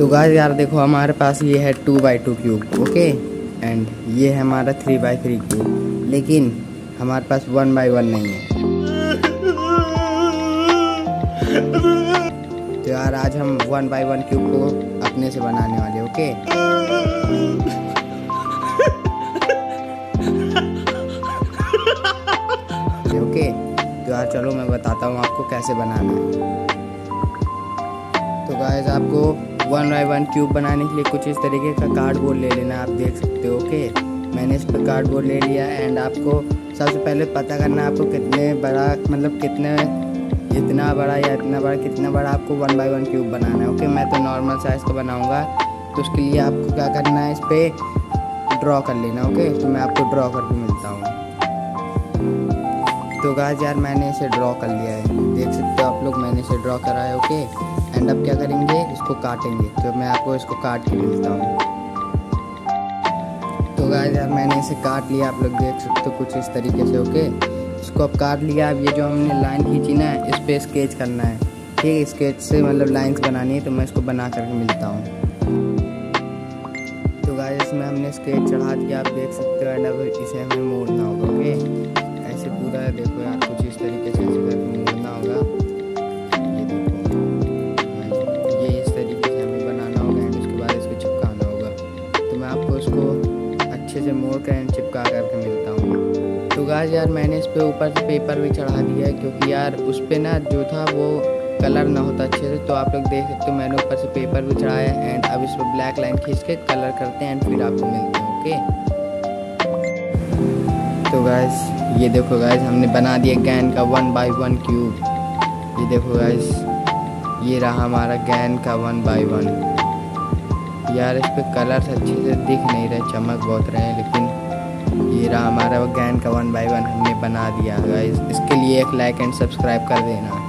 तो गाइस यार देखो, हमारे पास ये है two by two cube okay and ये है हमारा थ्री बाई थ्री क्यूब लेकिन हमारे पास वन बाई वन नहीं है। तो यार, आज हम वन बाई वन क्यूब को अपने से बनाने वाले ओके ओके तो यार, चलो, मैं बताता हूँ आपको कैसे बनाना है। तो गाइस आपको वन बाई वन क्यूब बनाने के लिए कुछ इस तरीके का कार्डबोर्ड ले लेना, आप देख सकते हो ओके मैंने इस पर कार्डबोर्ड ले लिया एंड आपको सबसे पहले पता करना है आपको कितने बड़ा मतलब कितने इतना बड़ा या इतना बड़ा, कितना बड़ा आपको वन बाई वन क्यूब बनाना है ओके मैं तो नॉर्मल साइज़ का बनाऊँगा तो उसके लिए आपको क्या करना है, इस पर ड्रॉ कर लेना ओके तो मैं आपको ड्रॉ करके मिलता हूँ। तो गाज यार मैंने इसे ड्रॉ कर लिया है। देख सकते हो आप लोग, मैंने इसे ड्रॉ करा है ओके एंड अब क्या करेंगे? इसको काटेंगे। तो मैं आपको इसको काट के मिलता हूँ। तो गाज यार, मैंने इसे काट लिया। आप लोग देख सकते हो कुछ इस तरीके से ओके इसको अब काट लिया। अब ये जो हमने लाइन खींची ना, इस पर स्केच करना है। ठीक है स्केच से मतलब लाइंस बनानी है तो मैं इसको बना करके मिलता हूँ। तो गाय इसमें हमने स्केच चढ़ा दिया। आप देख सकते हो एंड अब इसे हमें मोड़ना होगा ओके अच्छे से मोड़ कर एंड चिपका करके मिलता हूँ। तो गाज यार, मैंने इस पर ऊपर से पेपर भी चढ़ा दिया है क्योंकि यार उस पर ना जो था वो कलर ना होता अच्छे से। तो आप लोग देख सकते हो मैंने ऊपर से पेपर भी चढ़ाया एंड अब इस पर ब्लैक लाइन खींच के कलर करते हैं एंड फिर आपको मिलते हैं ओके तो गाइस ये देखो गाइस हमने बना दिया गैन का वन बाई वन क्यूब ये देखो गाइस ये रहा हमारा गैन का वन बाई वन यार इस पर कलर अच्छे से दिख नहीं रहे चमक बहुत रहे हैं लेकिन ये रहा हमारा गैन का वन बाई वन हमने बना दिया। इस, इसके लिए एक लाइक एंड सब्सक्राइब कर देना।